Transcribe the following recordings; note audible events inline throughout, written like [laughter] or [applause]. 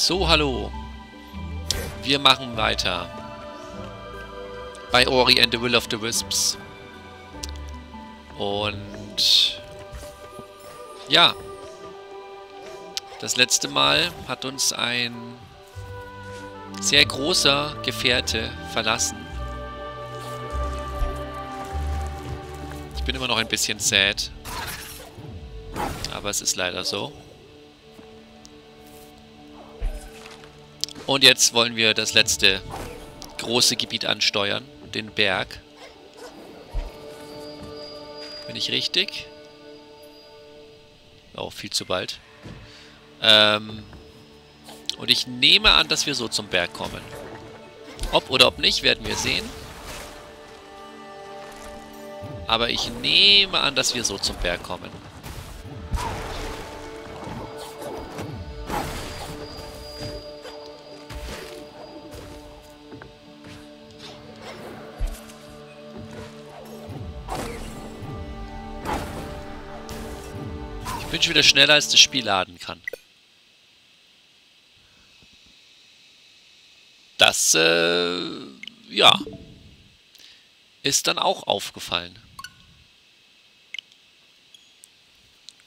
So, hallo. Wir machen weiter. Bei Ori and the Will of the Wisps. Und... Ja. Das letzte Mal hat uns ein sehr großer Gefährte verlassen. Ich bin immer noch ein bisschen sad. Aber es ist leider so. Und jetzt wollen wir das letzte große Gebiet ansteuern. Den Berg. Bin ich richtig? Oh, viel zu bald. Ähm, und ich nehme an, dass wir so zum Berg kommen. Ob oder ob nicht, werden wir sehen. Aber ich nehme an, dass wir so zum Berg kommen. Bin schon wieder schneller, als das Spiel laden kann. Das, äh, ja, ist dann auch aufgefallen.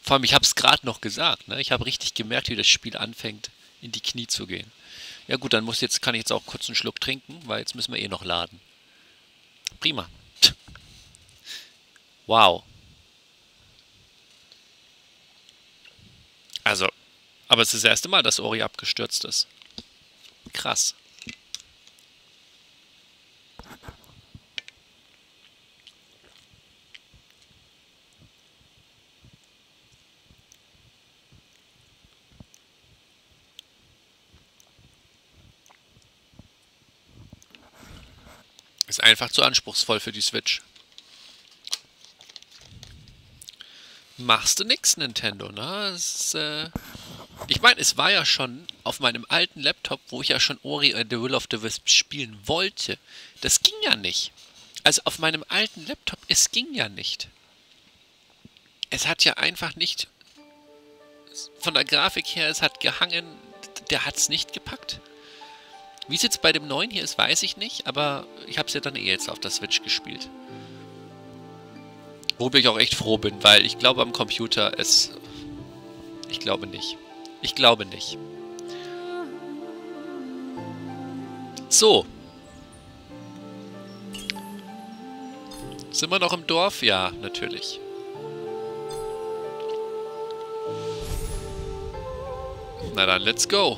Vor allem, ich habe es gerade noch gesagt, ne? Ich habe richtig gemerkt, wie das Spiel anfängt, in die Knie zu gehen. Ja gut, dann muss jetzt, kann ich jetzt auch kurz einen Schluck trinken, weil jetzt müssen wir eh noch laden. Prima. [laughs] Wow. Also, aber es ist das erste Mal, dass Ori abgestürzt ist. Krass. Ist einfach zu anspruchsvoll für die Switch. Machst du nix, Nintendo, ne? Ist, äh ich meine, es war ja schon auf meinem alten Laptop, wo ich ja schon Ori and the Will of the Wisps spielen wollte. Das ging ja nicht. Also auf meinem alten Laptop, es ging ja nicht. Es hat ja einfach nicht... Von der Grafik her, es hat gehangen, der hat es nicht gepackt. Wie es jetzt bei dem neuen hier ist, weiß ich nicht, aber ich habe es ja dann eh jetzt auf der Switch gespielt. Worüber ich auch echt froh bin, weil ich glaube am Computer es... Ich glaube nicht. Ich glaube nicht. So. Sind wir noch im Dorf? Ja, natürlich. Na dann, let's go.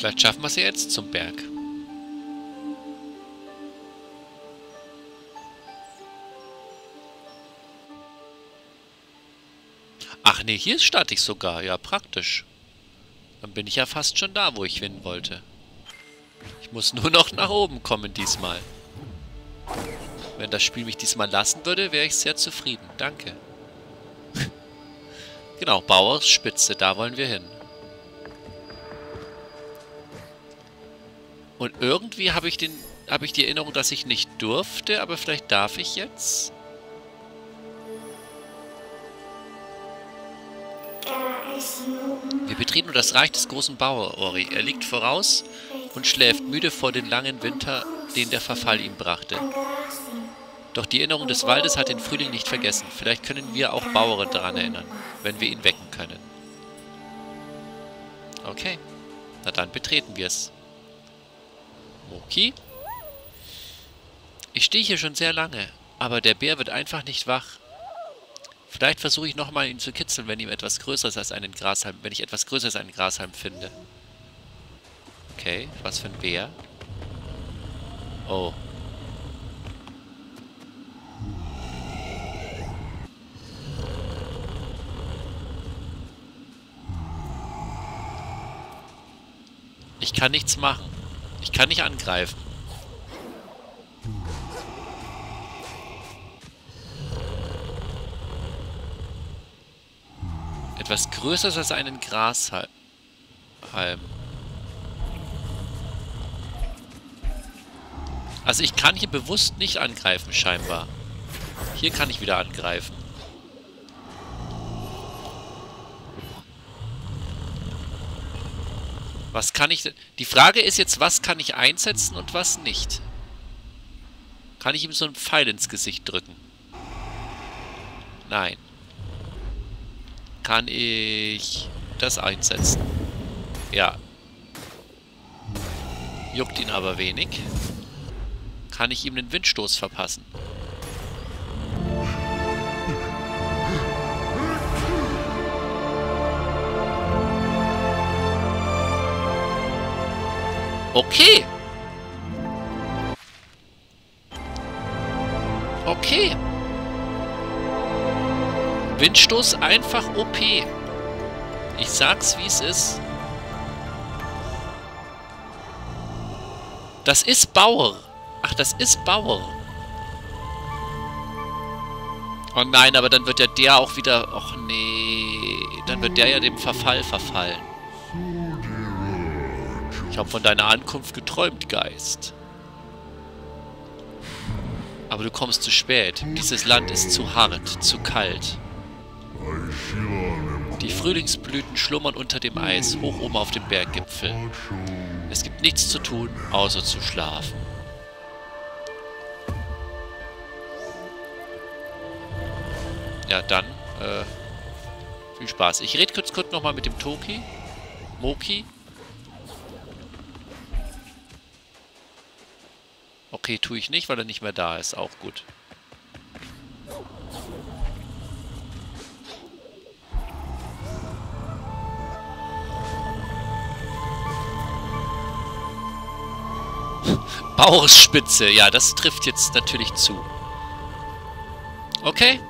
Vielleicht schaffen wir es ja jetzt zum Berg. Ach nee, hier starte ich sogar. Ja, praktisch. Dann bin ich ja fast schon da, wo ich hin wollte. Ich muss nur noch nach oben kommen diesmal. Wenn das Spiel mich diesmal lassen würde, wäre ich sehr zufrieden. Danke. [laughs] genau, Bauers Spitze, da wollen wir hin. Und irgendwie habe ich den habe ich die Erinnerung, dass ich nicht durfte, aber vielleicht darf ich jetzt. Wir betreten das Reich des großen Bauer, Ori. Er liegt voraus und schläft müde vor den langen Winter, den der Verfall ihm brachte. Doch die Erinnerung des Waldes hat den Frühling nicht vergessen. Vielleicht können wir auch Bauern daran erinnern, wenn wir ihn wecken können. Okay, na dann betreten wir es. Okay. Ich stehe hier schon sehr lange, aber der Bär wird einfach nicht wach. Vielleicht versuche ich nochmal ihn zu kitzeln, wenn ihm etwas Größeres als einen Grashalm, wenn ich etwas Größeres als einen Grashalm finde. Okay, was für ein Bär? Oh. Ich kann nichts machen. Ich kann nicht angreifen. Etwas Größeres als einen Grashalm. Also ich kann hier bewusst nicht angreifen, scheinbar. Hier kann ich wieder angreifen. Was kann ich. Die Frage ist jetzt, was kann ich einsetzen und was nicht? Kann ich ihm so einen Pfeil ins Gesicht drücken? Nein. Kann ich das einsetzen? Ja. Juckt ihn aber wenig. Kann ich ihm den Windstoß verpassen? Okay. Okay. Windstoß einfach OP. Ich sag's, wie es ist. Das ist Bauer. Ach, das ist Bauer. Oh nein, aber dann wird ja der auch wieder... Och nee. Dann wird der ja dem Verfall verfallen. Ich habe von deiner Ankunft geträumt, Geist. Aber du kommst zu spät. Dieses Land ist zu hart, zu kalt. Die Frühlingsblüten schlummern unter dem Eis, hoch oben auf dem Berggipfel. Es gibt nichts zu tun, außer zu schlafen. Ja, dann, äh, viel Spaß. Ich rede kurz, kurz nochmal mit dem Toki. Moki. Okay, tue ich nicht, weil er nicht mehr da ist. Auch gut. [laughs] Bauchspitze. Ja, das trifft jetzt natürlich zu. Okay.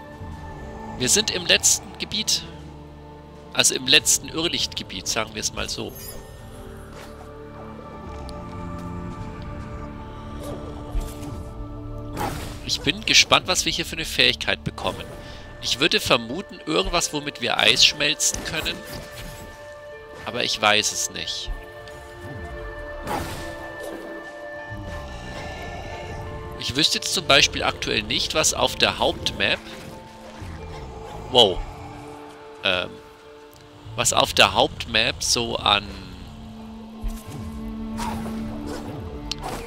Wir sind im letzten Gebiet. Also im letzten Irrlichtgebiet, sagen wir es mal so. Ich bin gespannt, was wir hier für eine Fähigkeit bekommen. Ich würde vermuten, irgendwas, womit wir Eis schmelzen können. Aber ich weiß es nicht. Ich wüsste jetzt zum Beispiel aktuell nicht, was auf der Hauptmap... Wow. Ähm, was auf der Hauptmap so an...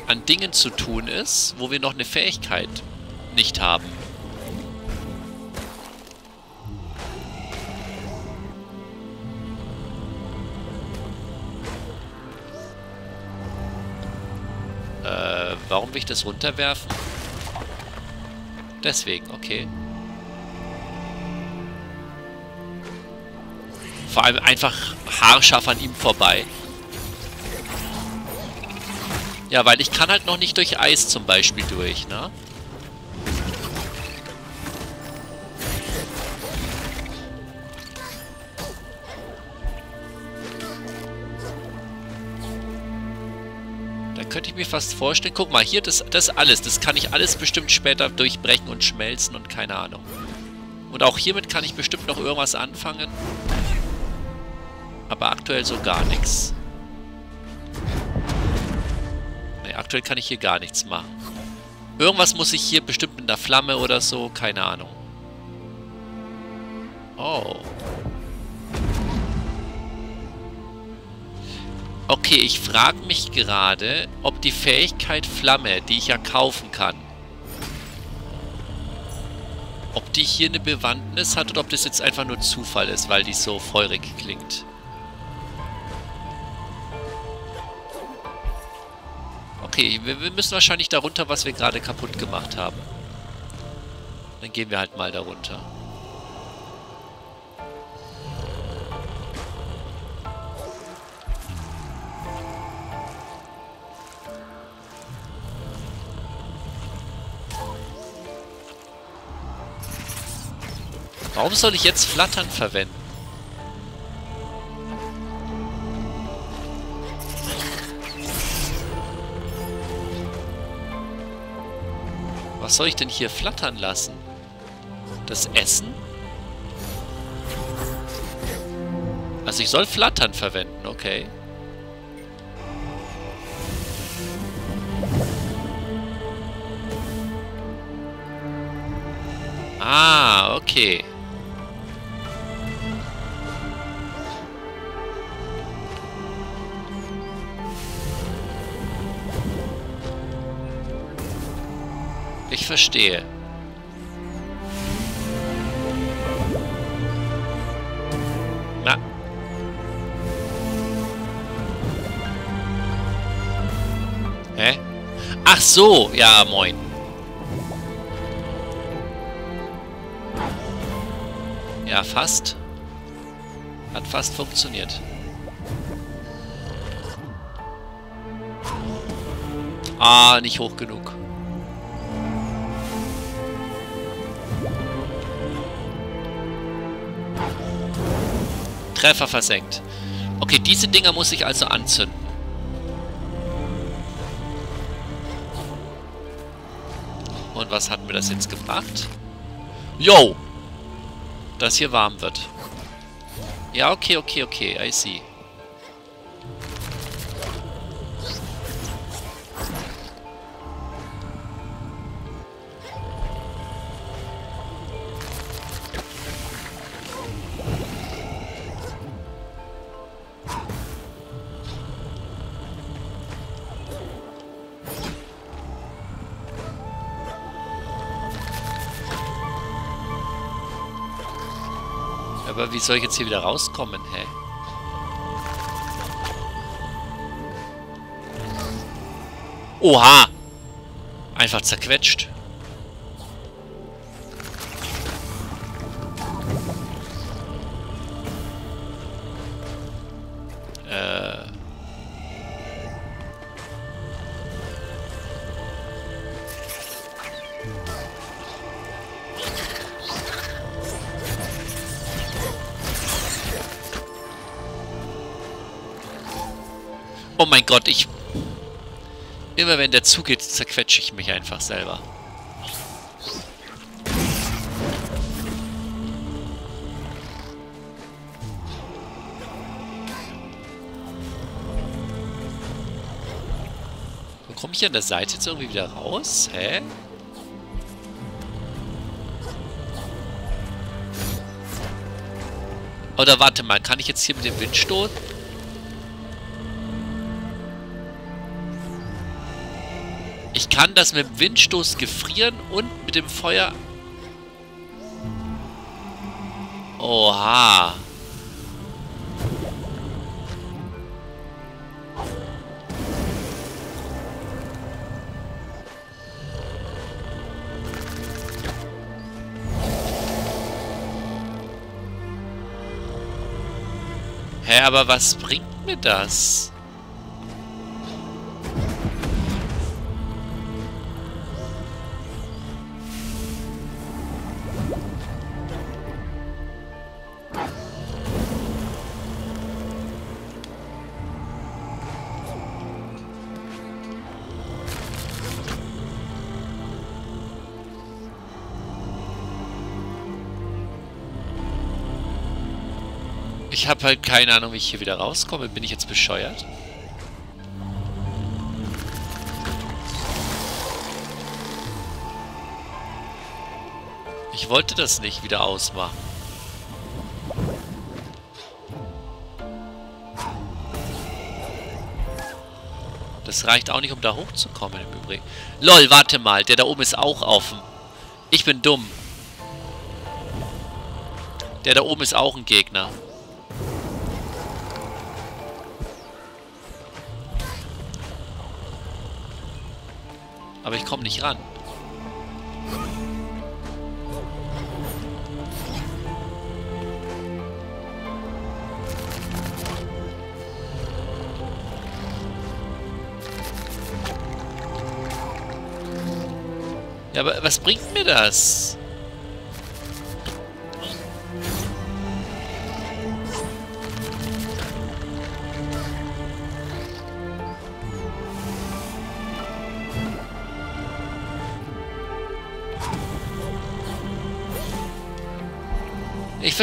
an Dingen zu tun ist, wo wir noch eine Fähigkeit nicht haben. Äh, warum will ich das runterwerfen? Deswegen, okay. Vor allem einfach haarscharf an ihm vorbei. Ja, weil ich kann halt noch nicht durch Eis zum Beispiel durch, ne? Ich mir fast vorstellen. Guck mal, hier, das, das alles. Das kann ich alles bestimmt später durchbrechen und schmelzen und keine Ahnung. Und auch hiermit kann ich bestimmt noch irgendwas anfangen. Aber aktuell so gar nichts. Ne, aktuell kann ich hier gar nichts machen. Irgendwas muss ich hier bestimmt mit einer Flamme oder so, keine Ahnung. Oh. Okay, ich frage mich gerade, ob die Fähigkeit Flamme, die ich ja kaufen kann, ob die hier eine Bewandtnis hat oder ob das jetzt einfach nur Zufall ist, weil die so feurig klingt. Okay, wir, wir müssen wahrscheinlich darunter, was wir gerade kaputt gemacht haben. Dann gehen wir halt mal darunter. Warum soll ich jetzt Flattern verwenden? Was soll ich denn hier flattern lassen? Das Essen? Also ich soll Flattern verwenden, okay. Ah, okay. Ich verstehe. Na. Hä? Ach so, ja, moin. Ja, fast. Hat fast funktioniert. Ah, nicht hoch genug. Treffer versenkt. Okay, diese Dinger muss ich also anzünden. Und was hat mir das jetzt gebracht? Yo! Dass hier warm wird. Ja, okay, okay, okay. I see. Soll ich jetzt hier wieder rauskommen, hä? Oha! Einfach zerquetscht. Oh mein Gott, ich... Immer wenn der zugeht, zerquetsche ich mich einfach selber. Wo komme ich an der Seite jetzt irgendwie wieder raus? Hä? Oder warte mal, kann ich jetzt hier mit dem Windstoß? Ich kann das mit dem Windstoß gefrieren und mit dem Feuer... Oha. Hä, aber was bringt mir das? Halt keine Ahnung, wie ich hier wieder rauskomme. Bin ich jetzt bescheuert? Ich wollte das nicht wieder ausmachen. Das reicht auch nicht, um da hochzukommen im Übrigen. Lol, warte mal. Der da oben ist auch offen. Ich bin dumm. Der da oben ist auch ein Gegner. Aber ich komme nicht ran. Ja, aber was bringt mir das?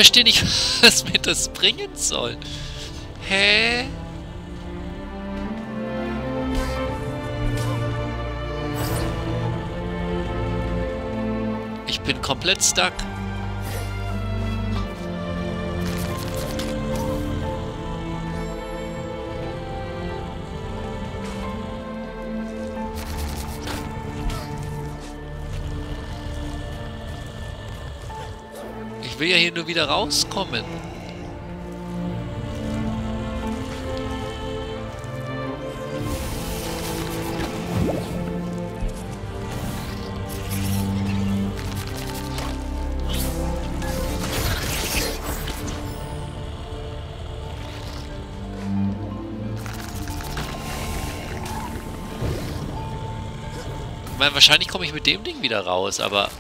Verstehe nicht, [laughs] was mir das bringen soll. Hä? Ich bin komplett stuck. Will ja hier nur wieder rauskommen. Ich meine, wahrscheinlich komme ich mit dem Ding wieder raus, aber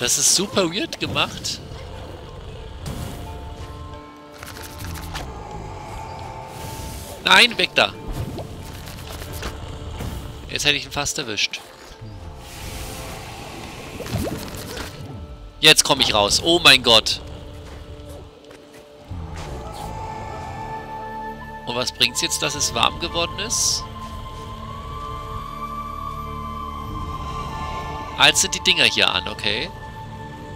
das ist super weird gemacht. Nein, weg da. Jetzt hätte ich ihn fast erwischt. Jetzt komme ich raus. Oh mein Gott. Und was bringt es jetzt, dass es warm geworden ist? Jetzt sind die Dinger hier an, okay.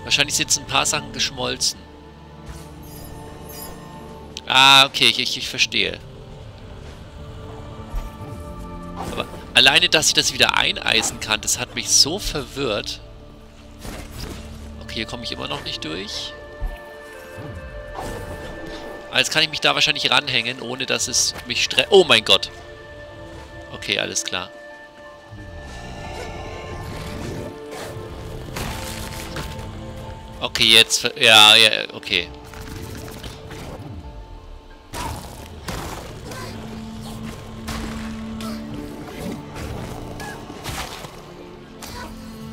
Wahrscheinlich sind ein paar Sachen geschmolzen. Ah, okay, ich, ich, verstehe. Aber alleine, dass ich das wieder eineisen kann, das hat mich so verwirrt. Okay, hier komme ich immer noch nicht durch. Ah, jetzt kann ich mich da wahrscheinlich ranhängen, ohne dass es mich stresst. Oh mein Gott. Okay, alles klar. Okay, jetzt... Ja, ja, okay.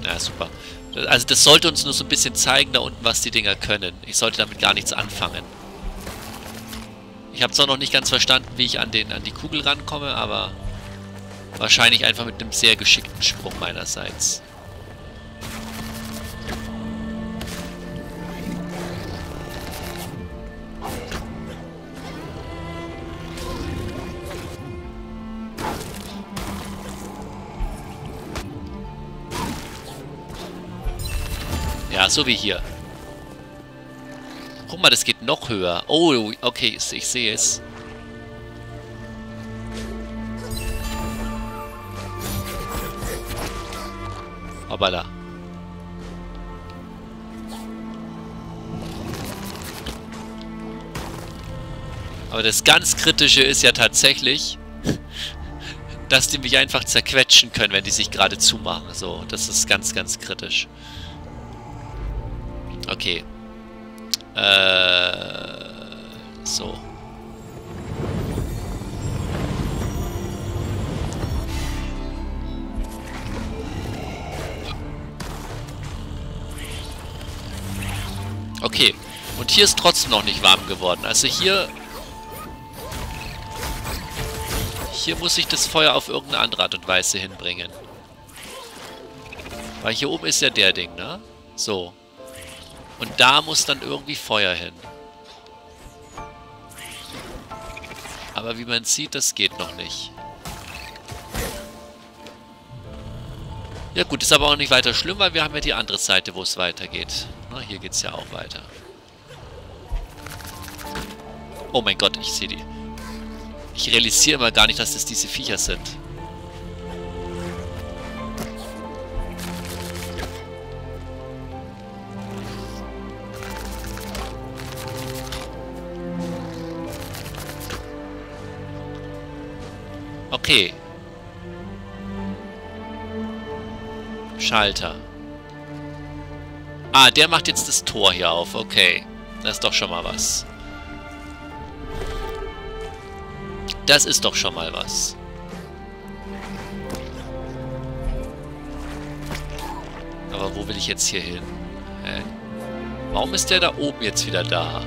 Ja, super. Also das sollte uns nur so ein bisschen zeigen, da unten, was die Dinger können. Ich sollte damit gar nichts anfangen. Ich habe zwar noch nicht ganz verstanden, wie ich an, den, an die Kugel rankomme, aber wahrscheinlich einfach mit einem sehr geschickten Sprung meinerseits. So wie hier. Guck mal, das geht noch höher. Oh, okay, ich sehe es. Hoppala. Aber das ganz Kritische ist ja tatsächlich, [laughs] dass die mich einfach zerquetschen können, wenn die sich gerade zumachen. So, das ist ganz, ganz kritisch. Okay. Äh, so. Okay. Und hier ist trotzdem noch nicht warm geworden. Also hier... Hier muss ich das Feuer auf irgendeine andere Art und Weise hinbringen. Weil hier oben ist ja der Ding, ne? So. Und da muss dann irgendwie Feuer hin. Aber wie man sieht, das geht noch nicht. Ja gut, ist aber auch nicht weiter schlimm, weil wir haben ja die andere Seite, wo es weitergeht. Na, hier geht es ja auch weiter. Oh mein Gott, ich sehe die. Ich realisiere immer gar nicht, dass das diese Viecher sind. Okay. Schalter. Ah, der macht jetzt das Tor hier auf. Okay. Das ist doch schon mal was. Das ist doch schon mal was. Aber wo will ich jetzt hier hin? Hä? Warum ist der da oben jetzt wieder da?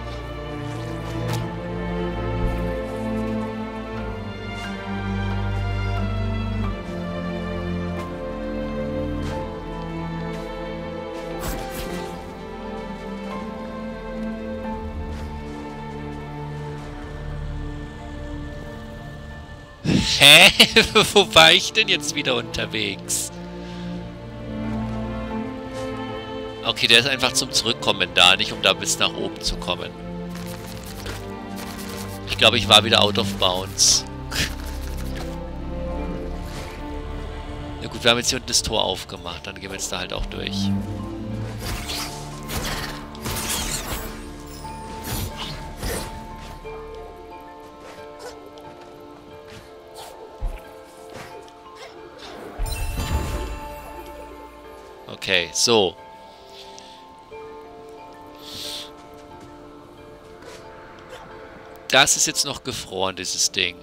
[laughs] Wo war ich denn jetzt wieder unterwegs? Okay, der ist einfach zum Zurückkommen da, nicht um da bis nach oben zu kommen. Ich glaube, ich war wieder out of bounds. ja gut, wir haben jetzt hier unten das Tor aufgemacht. Dann gehen wir jetzt da halt auch durch. So. Das ist jetzt noch gefroren, dieses Ding.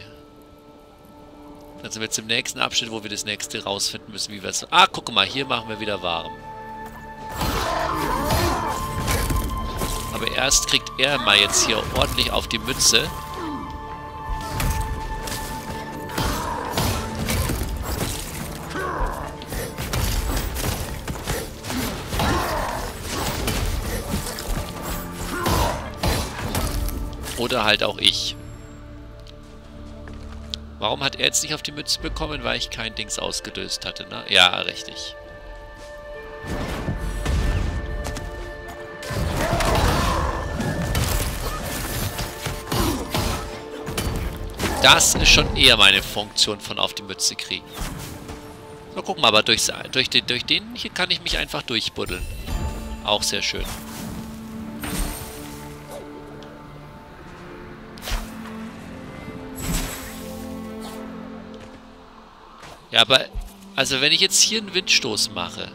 Dann sind wir im nächsten Abschnitt, wo wir das nächste rausfinden müssen, wie wir es... Ah, guck mal, hier machen wir wieder warm. Aber erst kriegt er mal jetzt hier ordentlich auf die Mütze. Oder halt auch ich. Warum hat er jetzt nicht auf die Mütze bekommen? Weil ich kein Dings ausgelöst hatte, ne? Ja, richtig. Das ist schon eher meine Funktion von auf die Mütze kriegen. So, gucken aber durch, durch, den, durch den hier kann ich mich einfach durchbuddeln. Auch sehr schön. Ja, aber... Also wenn ich jetzt hier einen Windstoß mache...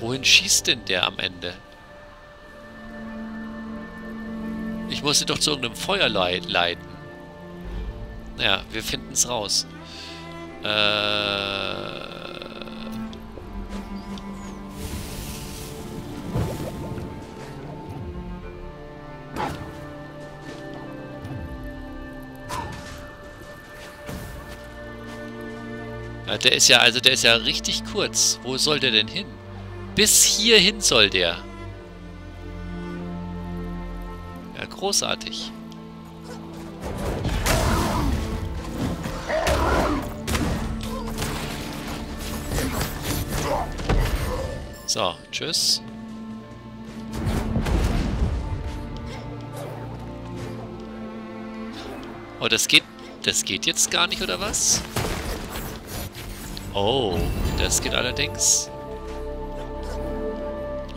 Wohin schießt denn der am Ende? Ich muss ihn doch zu irgendeinem Feuer leiten. Naja, wir finden es raus. Äh... Ja, der ist ja, also der ist ja richtig kurz. Wo soll der denn hin? Bis hierhin soll der. Ja, großartig. So, tschüss. Oh, das geht, das geht jetzt gar nicht, oder was? Oh, das geht allerdings.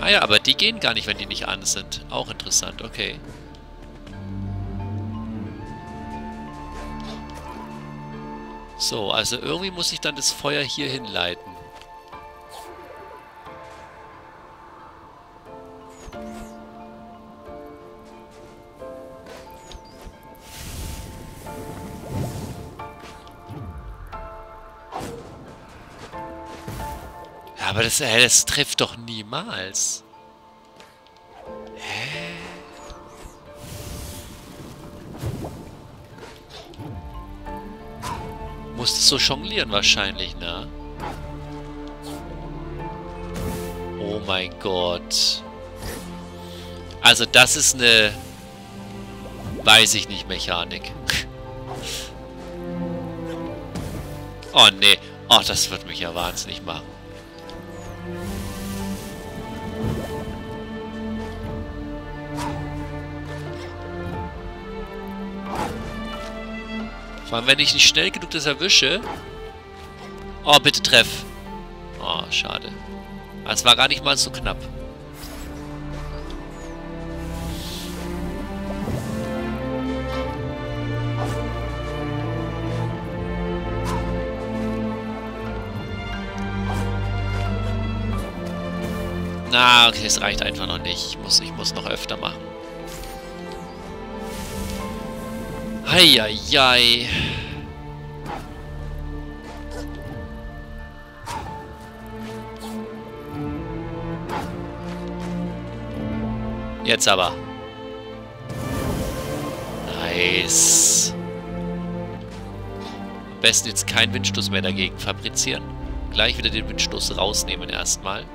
Ah ja, aber die gehen gar nicht, wenn die nicht an sind. Auch interessant, okay. So, also irgendwie muss ich dann das Feuer hier hinleiten. Das, das trifft doch niemals. Hä? Musstest so jonglieren wahrscheinlich, ne? Oh mein Gott. Also das ist eine... Weiß ich nicht, Mechanik. [laughs] oh nee. Oh, das wird mich ja wahnsinnig machen. Vor allem, wenn ich nicht schnell genug das erwische. Oh, bitte treff. Oh, schade. Es war gar nicht mal so knapp. Na, okay, es reicht einfach noch nicht. Ich muss, ich muss noch öfter machen. Eieiei. Jetzt aber. Nice. Am besten jetzt keinen Windstoß mehr dagegen fabrizieren. Gleich wieder den Windstoß rausnehmen erstmal.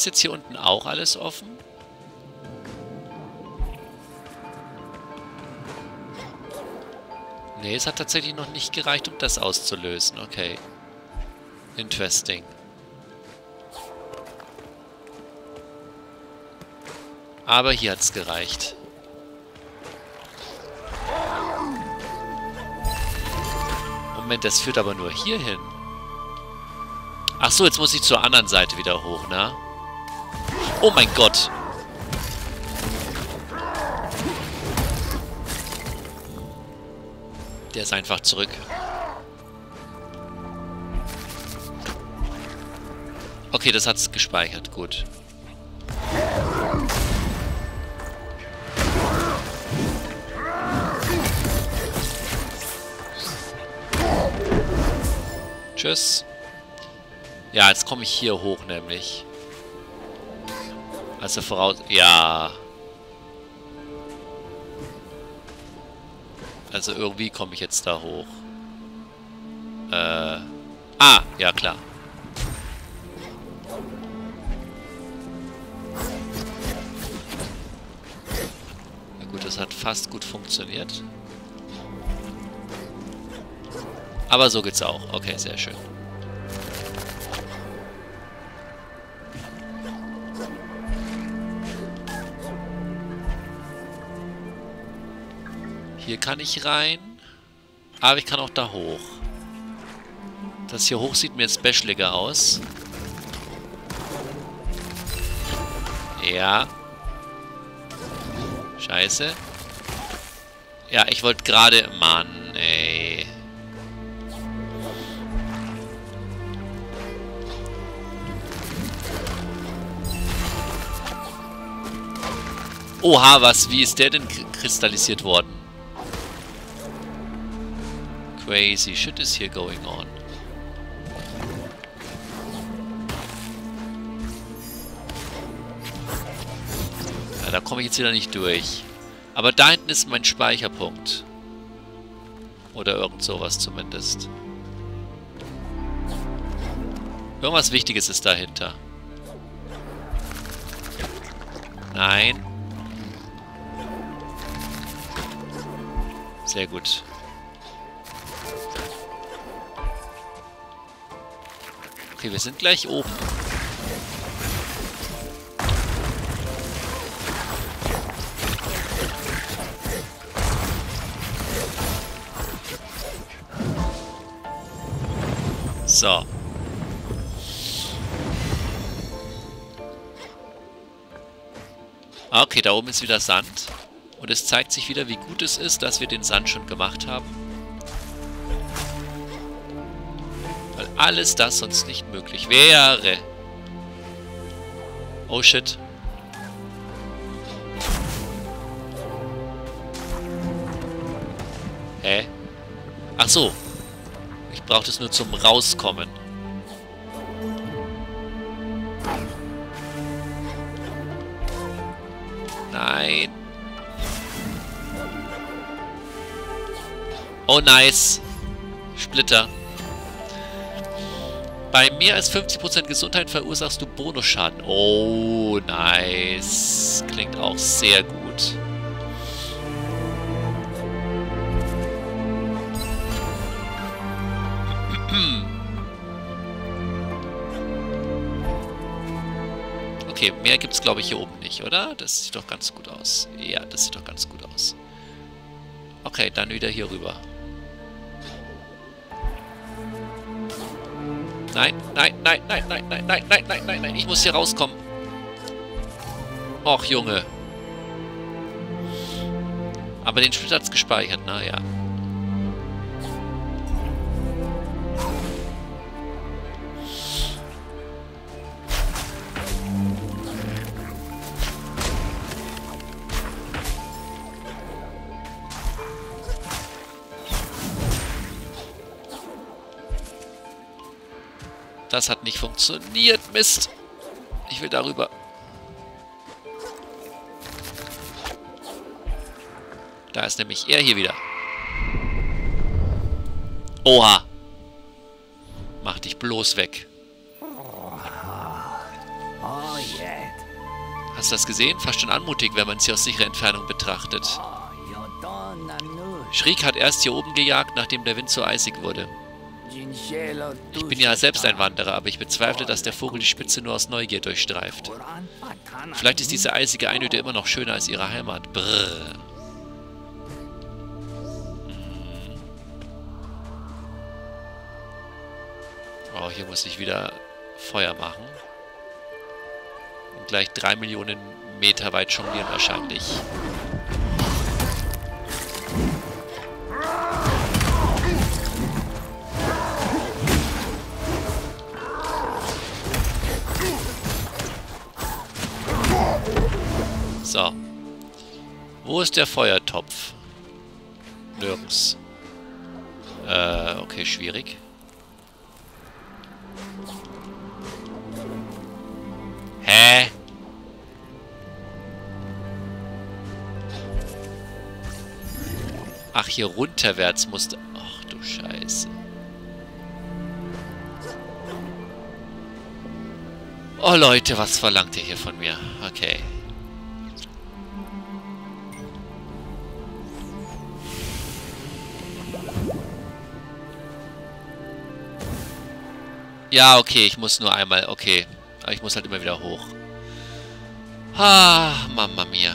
Das jetzt hier unten auch alles offen? Nee, es hat tatsächlich noch nicht gereicht, um das auszulösen. Okay. Interesting. Aber hier hat es gereicht. Moment, das führt aber nur hier hin. Ach so, jetzt muss ich zur anderen Seite wieder hoch, ne? Oh mein Gott. Der ist einfach zurück. Okay, das hat es gespeichert. Gut. Tschüss. Ja, jetzt komme ich hier hoch, nämlich. Also voraus... Ja. Also irgendwie komme ich jetzt da hoch. Äh... Ah, ja klar. Na gut, das hat fast gut funktioniert. Aber so geht's auch. Okay, sehr schön. Hier kann ich rein. Aber ich kann auch da hoch. Das hier hoch sieht mir jetzt specialiger aus. Ja. Scheiße. Ja, ich wollte gerade... Mann, ey. Oha, was? Wie ist der denn kristallisiert worden? Crazy shit is here going on. Ja, da komme ich jetzt wieder nicht durch. Aber da hinten ist mein Speicherpunkt. Oder irgend sowas zumindest. Irgendwas Wichtiges ist dahinter. Nein. Sehr gut. Okay, wir sind gleich oben. So. Okay, da oben ist wieder Sand. Und es zeigt sich wieder, wie gut es ist, dass wir den Sand schon gemacht haben. Alles das sonst nicht möglich wäre. Oh shit. Hä? Ach so. Ich brauche das nur zum Rauskommen. Nein. Oh, nice. Splitter. Bei mehr als 50% Gesundheit verursachst du Bonusschaden. Oh, nice. Klingt auch sehr gut. [clears throat] Okay, mehr gibt es glaube ich hier oben nicht, oder? Das sieht doch ganz gut aus. Ja, das sieht doch ganz gut aus. Okay, dann wieder hier rüber. Nein, nein, nein, nein, nein, nein, nein, nein, nein, nein, nein. Ich muss hier rauskommen. Och, Junge. Aber den Split hat's gespeichert, naja. Das hat nicht funktioniert. Mist. Ich will darüber. Da ist nämlich er hier wieder. Oha. Mach dich bloß weg. Hast du das gesehen? Fast schon anmutig, wenn man sie aus sicherer Entfernung betrachtet. Schriek hat erst hier oben gejagt, nachdem der Wind so eisig wurde. Ich bin ja selbst ein Wanderer, aber ich bezweifle, dass der Vogel die Spitze nur aus Neugier durchstreift. Vielleicht ist diese eisige Einöde immer noch schöner als ihre Heimat. Brrr. Oh, hier muss ich wieder Feuer machen. Und gleich drei Millionen Meter weit jonglieren wahrscheinlich. So. Wo ist der Feuertopf? Nirgends. Äh, okay, schwierig. Hä? Ach, hier runterwärts musste... Ach du Scheiße. Oh Leute, was verlangt ihr hier von mir? Okay. Ja, okay, ich muss nur einmal, okay. Aber ich muss halt immer wieder hoch. Ah, Mama mia.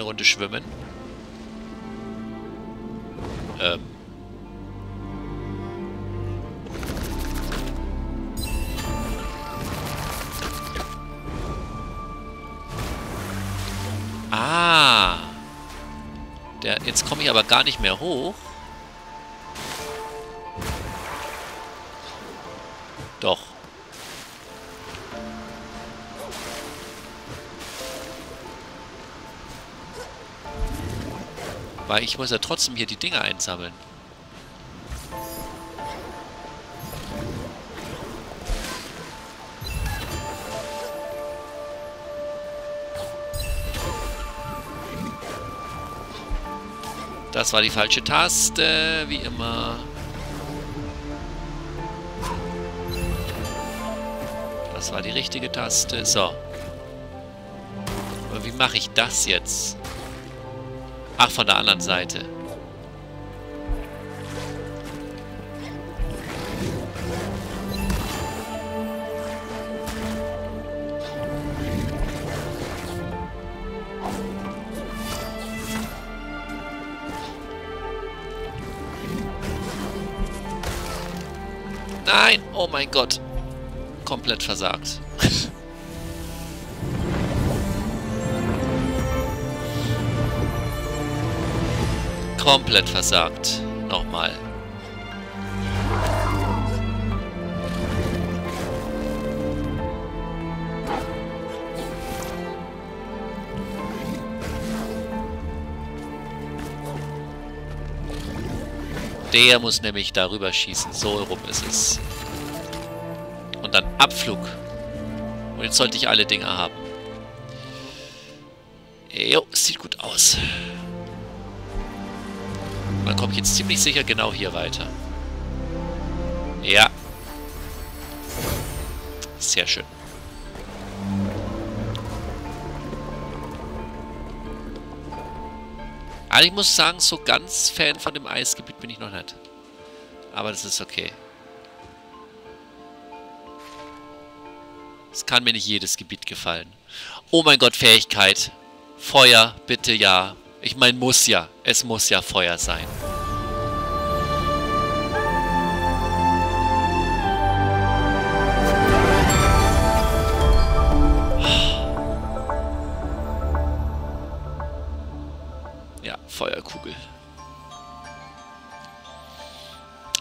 Eine Runde schwimmen. Ähm. Ah. Der, jetzt komme ich aber gar nicht mehr hoch. Weil ich muss ja trotzdem hier die Dinge einsammeln. Das war die falsche Taste, wie immer. Das war die richtige Taste. So. Aber wie mache ich das jetzt? Ach, von der anderen Seite. Nein! Oh mein Gott. Komplett versagt. [laughs] Komplett versagt. Nochmal. Der muss nämlich darüber schießen. So rum ist es. Und dann Abflug. Und jetzt sollte ich alle Dinge haben. Jo, sieht gut aus. Komme ich jetzt ziemlich sicher genau hier weiter. Ja. Sehr schön. Aber ich muss sagen, so ganz Fan von dem Eisgebiet bin ich noch nicht. Aber das ist okay. Es kann mir nicht jedes Gebiet gefallen. Oh mein Gott, Fähigkeit. Feuer, bitte ja. Ich meine, muss ja. Es muss ja Feuer sein.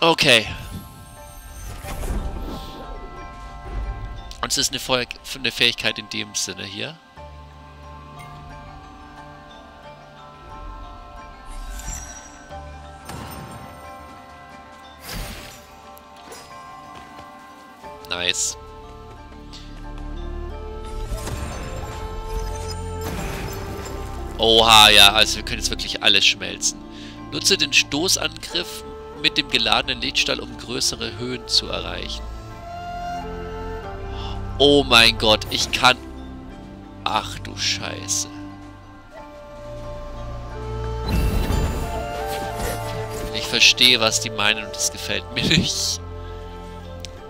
Okay. Und es ist eine, Feuer eine Fähigkeit in dem Sinne hier. Nice. Oha, ja, also wir können jetzt wirklich alles schmelzen. Nutze den Stoßangriff mit dem geladenen Lichtstahl, um größere Höhen zu erreichen. Oh mein Gott, ich kann... Ach du Scheiße. verstehe, was die meinen und das gefällt mir nicht.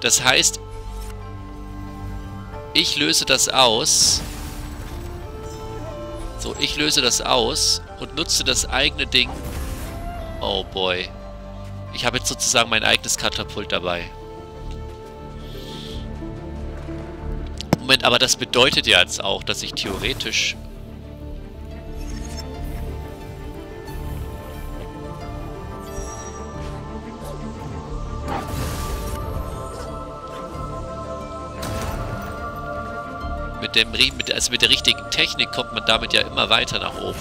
Das heißt, ich löse das aus. So, ich löse das aus und nutze das eigene Ding. Oh boy. Ich habe jetzt sozusagen mein eigenes Katapult dabei. Moment, aber das bedeutet ja jetzt auch, dass ich theoretisch mit dem mit, also mit der richtigen Technik kommt man damit ja immer weiter nach oben.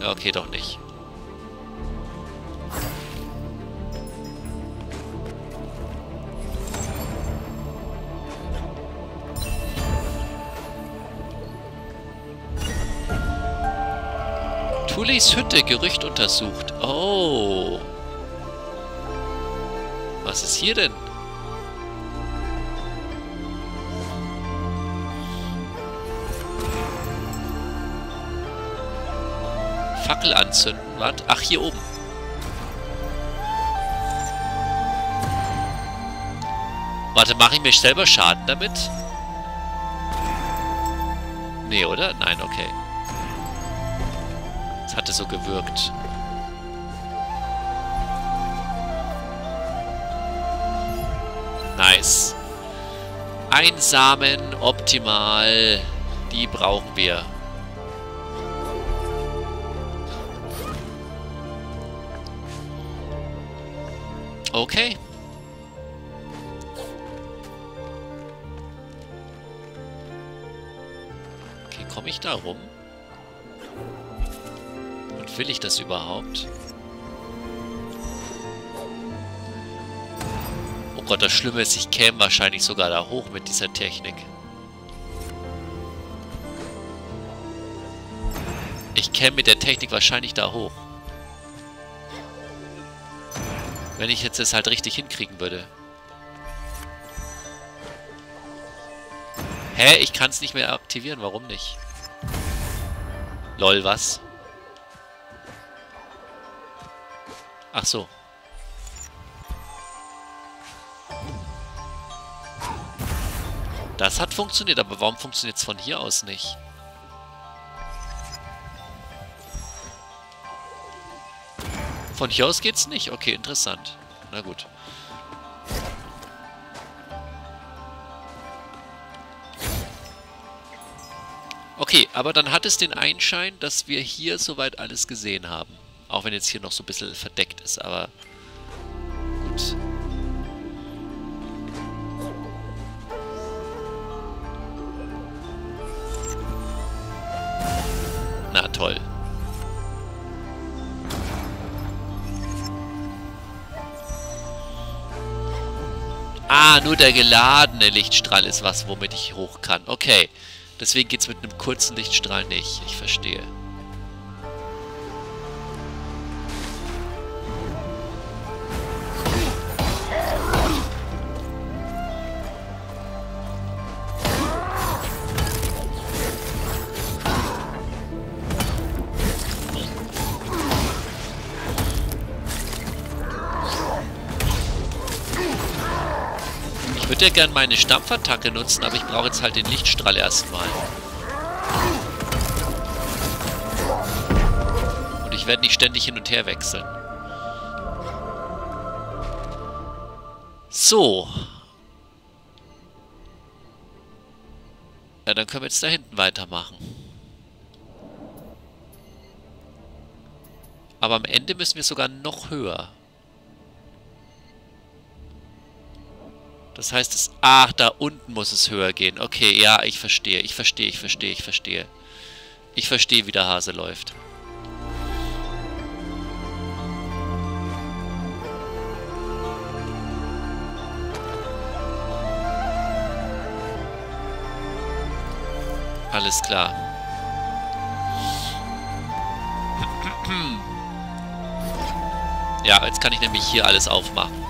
Ja, okay, doch nicht. Tulis Hütte, Gerücht untersucht. Oh. Was ist hier denn? Fackel anzünden. Warte. Ach, hier oben. Warte, mache ich mir selber Schaden damit? Nee, oder? Nein, okay. Es hatte so gewirkt. Nice. Einsamen, optimal. Die brauchen wir. Okay. Okay, komme ich da rum? Will ich das überhaupt? Oh Gott, das Schlimme ist, ich käme wahrscheinlich sogar da hoch mit dieser Technik. Ich käme mit der Technik wahrscheinlich da hoch. Wenn ich jetzt das halt richtig hinkriegen würde. Hä? Ich kann es nicht mehr aktivieren. Warum nicht? Lol, was? Ach so. Das hat funktioniert, aber warum funktioniert es von hier aus nicht? Von hier aus geht's nicht? Okay, interessant. Na gut. Okay, aber dann hat es den Einschein, dass wir hier soweit alles gesehen haben. Auch wenn jetzt hier noch so ein bisschen verdeckt ist, aber gut. Na toll. Ah, nur der geladene Lichtstrahl ist was, womit ich hoch kann. Okay. Deswegen geht es mit einem kurzen Lichtstrahl nicht. Ich verstehe. Gerne meine Stampfattacke nutzen, aber ich brauche jetzt halt den Lichtstrahl erstmal. Und ich werde nicht ständig hin und her wechseln. So. Ja, dann können wir jetzt da hinten weitermachen. Aber am Ende müssen wir sogar noch höher. Das heißt, es... Ach, da unten muss es höher gehen. Okay, ja, ich verstehe. Ich verstehe, ich verstehe, ich verstehe. Ich verstehe, wie der Hase läuft. Alles klar. [clears throat] Ja, jetzt kann ich nämlich hier alles aufmachen.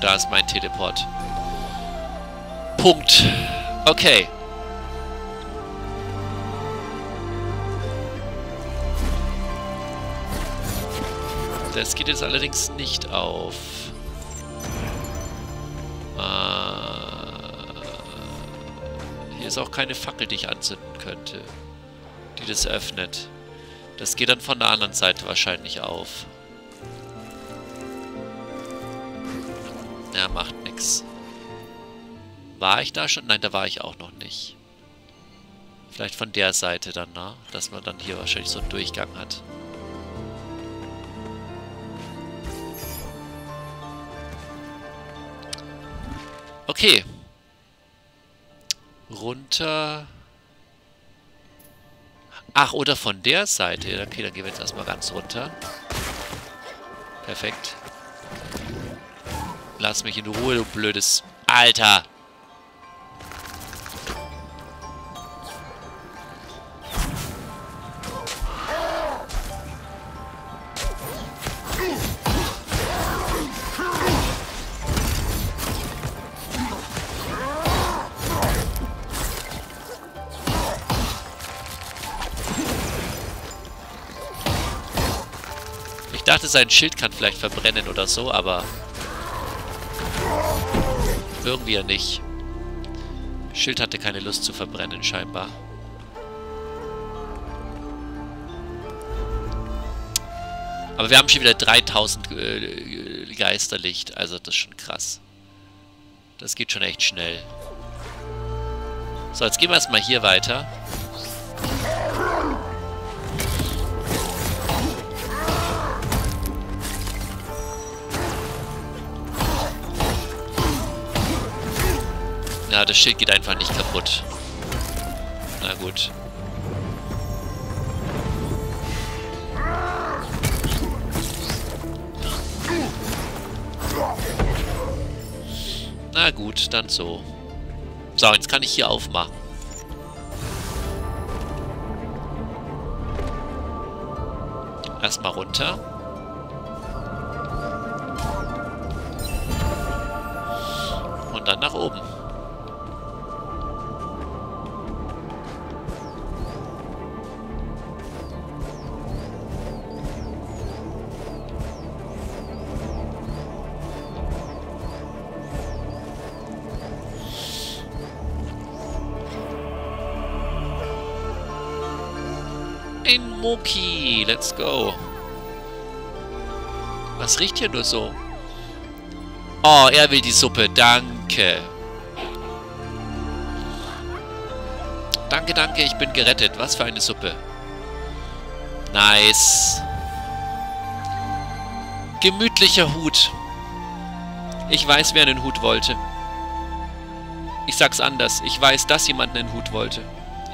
Und da ist mein Teleport. Punkt. Okay. Das geht jetzt allerdings nicht auf. Äh, hier ist auch keine Fackel, die ich anzünden könnte, die das öffnet. Das geht dann von der anderen Seite wahrscheinlich auf. Macht nix. War ich da schon? Nein, da war ich auch noch nicht. Vielleicht von der Seite dann, ne? Dass man dann hier wahrscheinlich so einen Durchgang hat. Okay. Runter. Ach, oder von der Seite. Okay, dann gehen wir jetzt erstmal ganz runter. Perfekt. Lass mich in Ruhe, du blödes... Alter! Ich dachte, sein Schild kann vielleicht verbrennen oder so, aber... Irgendwie ja nicht. Schild hatte keine Lust zu verbrennen, scheinbar. Aber wir haben schon wieder 3000 äh, Geisterlicht. Also das ist schon krass. Das geht schon echt schnell. So, jetzt gehen wir erstmal hier weiter. Ja, das Schild geht einfach nicht kaputt. Na gut. Na gut, dann so. So, jetzt kann ich hier aufmachen. Erstmal runter. Ein Moki. Let's go. Was riecht hier nur so? Oh, er will die Suppe. Danke. Danke, danke. Ich bin gerettet. Was für eine Suppe. Nice. Gemütlicher Hut. Ich weiß, wer einen Hut wollte. Ich sag's anders. Ich weiß, dass jemand einen Hut wollte.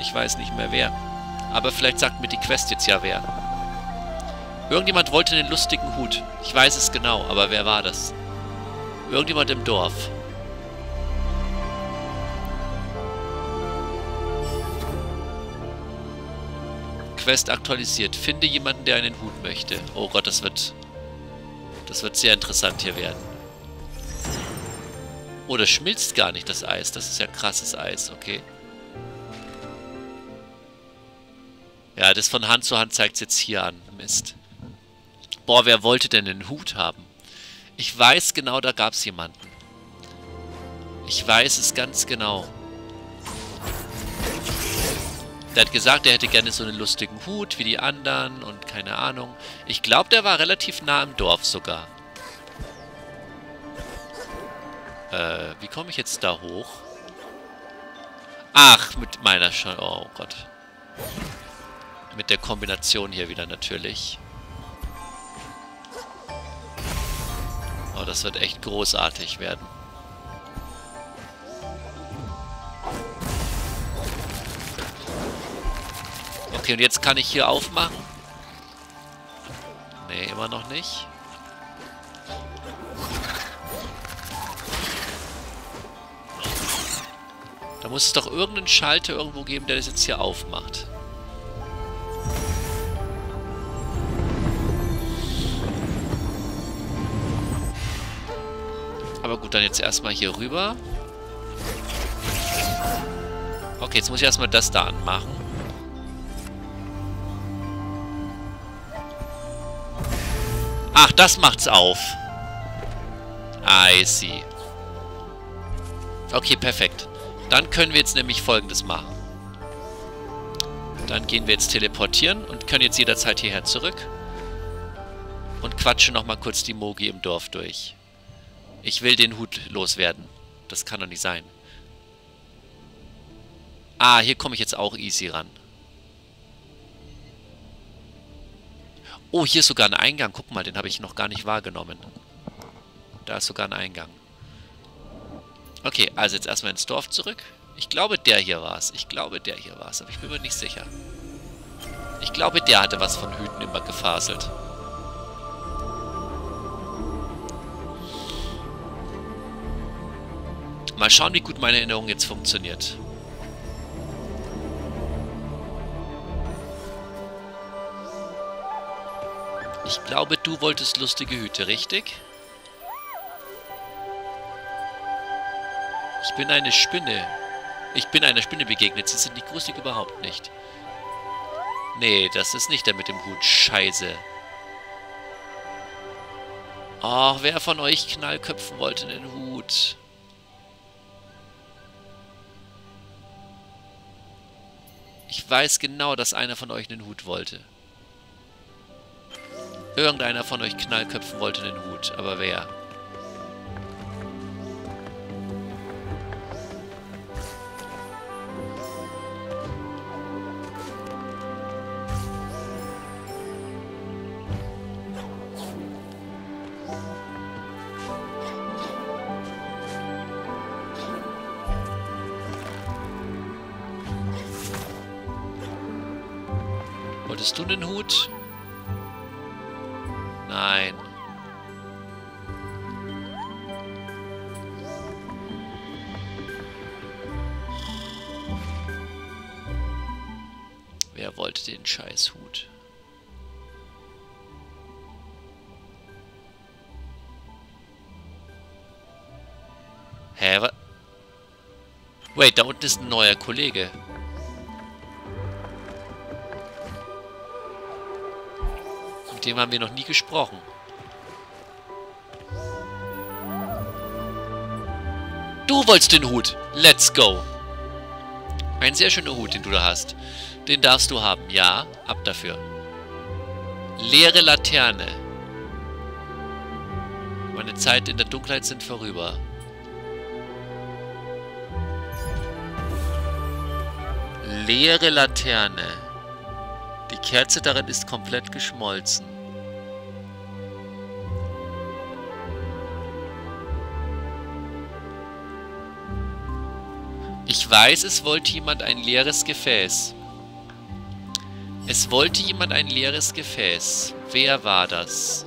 Ich weiß nicht mehr wer. Aber vielleicht sagt mir die Quest jetzt ja wer. Irgendjemand wollte einen lustigen Hut. Ich weiß es genau, aber wer war das? Irgendjemand im Dorf. Quest aktualisiert. Finde jemanden, der einen Hut möchte. Oh Gott, das wird... Das wird sehr interessant hier werden. Oh, das schmilzt gar nicht, das Eis. Das ist ja krasses Eis, okay. Ja, das von Hand zu Hand zeigt es jetzt hier an. Mist. Boah, wer wollte denn einen Hut haben? Ich weiß genau, da gab es jemanden. Ich weiß es ganz genau. Der hat gesagt, er hätte gerne so einen lustigen Hut wie die anderen und keine Ahnung. Ich glaube, der war relativ nah im Dorf sogar. Äh, wie komme ich jetzt da hoch? Ach, mit meiner schon. Oh Gott. Mit der Kombination hier wieder natürlich. Oh, das wird echt großartig werden. Okay, und jetzt kann ich hier aufmachen. Nee, immer noch nicht. Da muss es doch irgendeinen Schalter irgendwo geben, der das jetzt hier aufmacht. Aber gut, dann jetzt erstmal hier rüber. Okay, jetzt muss ich erstmal das da anmachen. Ach, das macht's auf. I see. Okay, perfekt. Dann können wir jetzt nämlich folgendes machen. Dann gehen wir jetzt teleportieren und können jetzt jederzeit hierher zurück. Und quatschen nochmal kurz die Mogi im Dorf durch. Ich will den Hut loswerden. Das kann doch nicht sein. Ah, hier komme ich jetzt auch easy ran. Oh, hier ist sogar ein Eingang. Guck mal, den habe ich noch gar nicht wahrgenommen. Da ist sogar ein Eingang. Okay, also jetzt erstmal ins Dorf zurück. Ich glaube, der hier war es. Ich glaube, der hier war es, aber ich bin mir nicht sicher. Ich glaube, der hatte was von Hüten immer gefaselt. Mal schauen, wie gut meine Erinnerung jetzt funktioniert. Ich glaube, du wolltest lustige Hüte, richtig? Ich bin eine Spinne. Ich bin einer Spinne begegnet. Sie sind nicht gruselig überhaupt nicht. Nee, das ist nicht der mit dem Hut. Scheiße. Ach, wer von euch Knallköpfen wollte den Hut? Ich weiß genau, dass einer von euch einen Hut wollte. Irgendeiner von euch Knallköpfen wollte den Hut, aber wer? Scheißhut? Hä, was? Wait, da unten ist ein neuer Kollege. dem haben wir noch nie gesprochen. Du wolltest den Hut. Let's go. Ein sehr schöner Hut, den du da hast. Den darfst du haben. Ja, ab dafür. Leere Laterne. Meine Zeit in der Dunkelheit sind vorüber. Leere Laterne. Die Kerze darin ist komplett geschmolzen. Ich weiß, es wollte jemand ein leeres Gefäß. Es wollte jemand ein leeres Gefäß. Wer war das?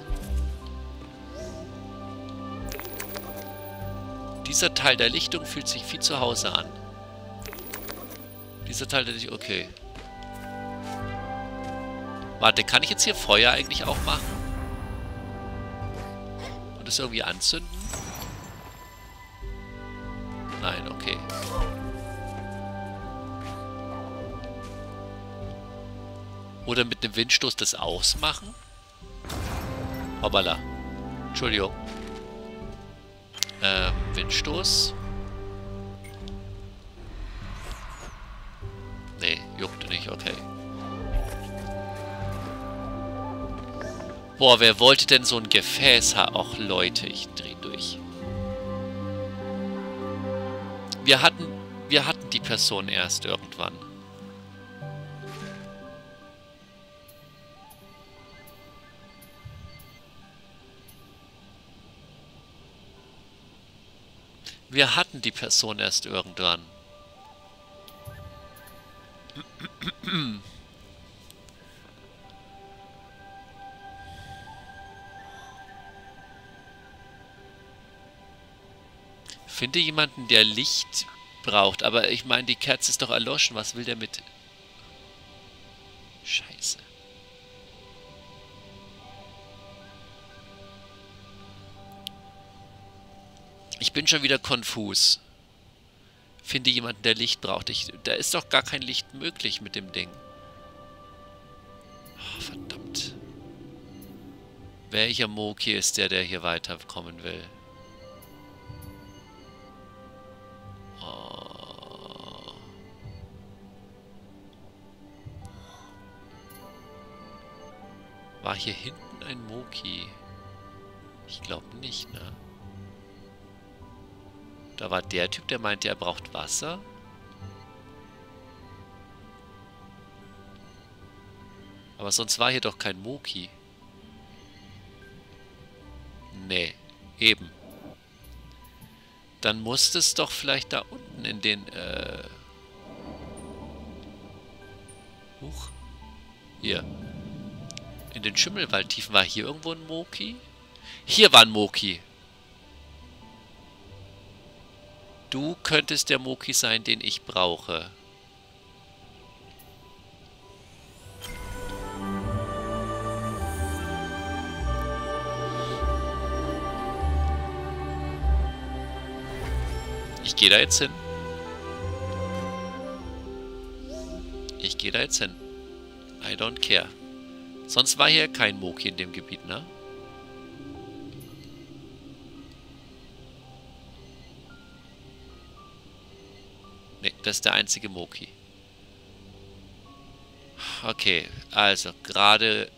Dieser Teil der Lichtung fühlt sich viel zu Hause an. Dieser Teil der Lichtung... Okay. Warte, kann ich jetzt hier Feuer eigentlich auch machen? Und das irgendwie anzünden? Nein, okay. Oder mit einem Windstoß das ausmachen? Hoppala. Entschuldigung. Ähm, Windstoß. Nee, juckte nicht, okay. Boah, wer wollte denn so ein Gefäß haben? Och, Leute, ich dreh durch. Wir hatten, wir hatten die Person erst irgendwann. Wir hatten die Person erst irgendwann. Finde jemanden, der Licht braucht. Aber ich meine, die Kerze ist doch erloschen. Was will der mit... Scheiße. Ich bin schon wieder konfus. Finde jemanden, der Licht braucht. Ich, da ist doch gar kein Licht möglich mit dem Ding. Oh, verdammt. Welcher Moki ist der, der hier weiterkommen will? Oh. War hier hinten ein Moki? Ich glaube nicht, ne? Da war der Typ, der meinte, er braucht Wasser. Aber sonst war hier doch kein Moki. Nee, eben. Dann muss es doch vielleicht da unten in den, äh... Huch. Hier. In den Schimmelwaldtiefen war hier irgendwo ein Moki? Hier war ein Moki. Du könntest der Moki sein, den ich brauche. Ich gehe da jetzt hin. Ich gehe da jetzt hin. I don't care. Sonst war hier kein Moki in dem Gebiet, ne? Ne, das ist der einzige Moki. Okay, also gerade,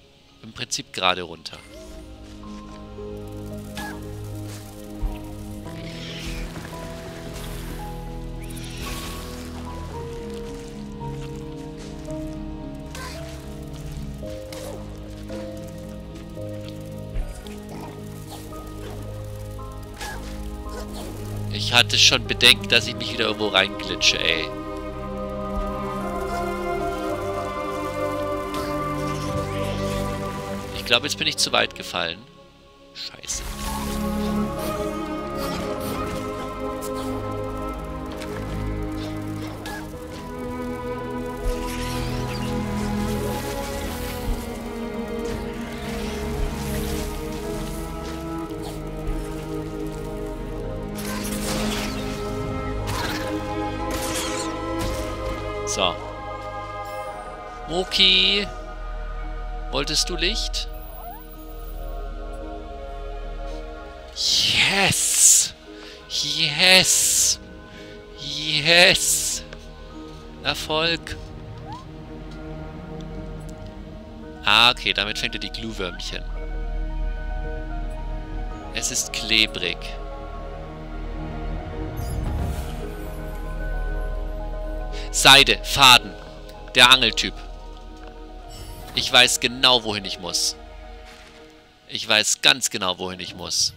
im Prinzip gerade runter. Ich hatte schon Bedenken, dass ich mich wieder irgendwo reinglitsche, ey. Ich glaube, jetzt bin ich zu weit gefallen. Scheiße. Wolltest du Licht? Yes! Yes! Yes! Erfolg! Ah, okay, damit fängt er die Glühwürmchen. Es ist klebrig. Seide, Faden. Der Angeltyp. Ich weiß genau, wohin ich muss. Ich weiß ganz genau, wohin ich muss.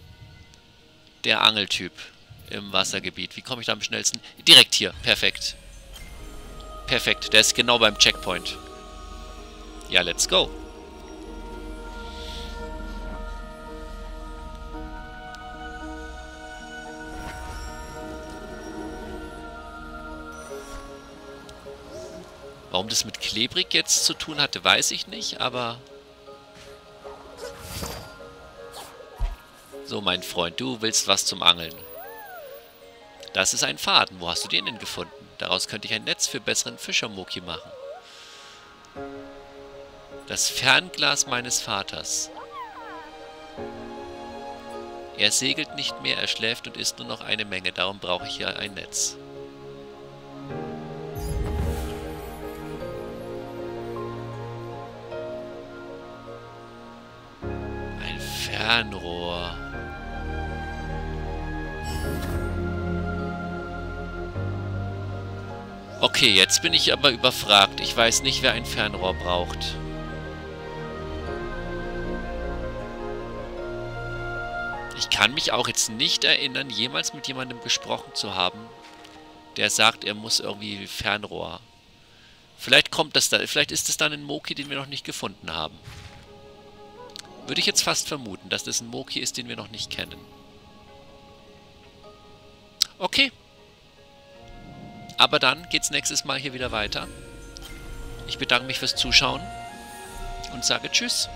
Der Angeltyp im Wassergebiet. Wie komme ich da am schnellsten? Direkt hier. Perfekt. Perfekt. Der ist genau beim Checkpoint. Ja, let's go. Warum das mit klebrig jetzt zu tun hatte, weiß ich nicht, aber... So, mein Freund, du willst was zum Angeln. Das ist ein Faden. Wo hast du den denn gefunden? Daraus könnte ich ein Netz für besseren Fischermoki machen. Das Fernglas meines Vaters. Er segelt nicht mehr, er schläft und isst nur noch eine Menge. Darum brauche ich hier ein Netz. Fernrohr. Okay, jetzt bin ich aber überfragt. Ich weiß nicht, wer ein Fernrohr braucht. Ich kann mich auch jetzt nicht erinnern, jemals mit jemandem gesprochen zu haben, der sagt, er muss irgendwie Fernrohr. Vielleicht kommt das da, vielleicht ist es dann ein Moki, den wir noch nicht gefunden haben. Würde ich jetzt fast vermuten, dass das ein Moki ist, den wir noch nicht kennen. Okay. Aber dann geht's nächstes Mal hier wieder weiter. Ich bedanke mich fürs Zuschauen und sage Tschüss.